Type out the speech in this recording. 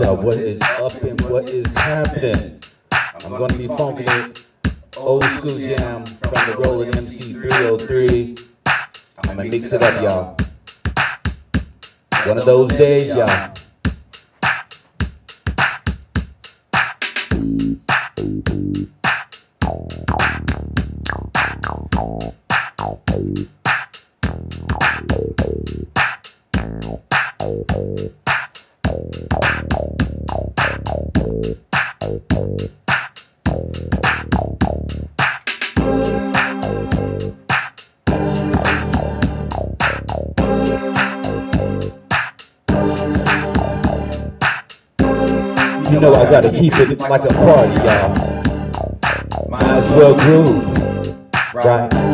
y'all? What is up and what is happening? I'm gonna be funking it. Old school jam from the Roland MC 303. I'm gonna mix it up, y'all. One of those days, y'all. You know I gotta keep it like a party, y'all. Might as well groove, right?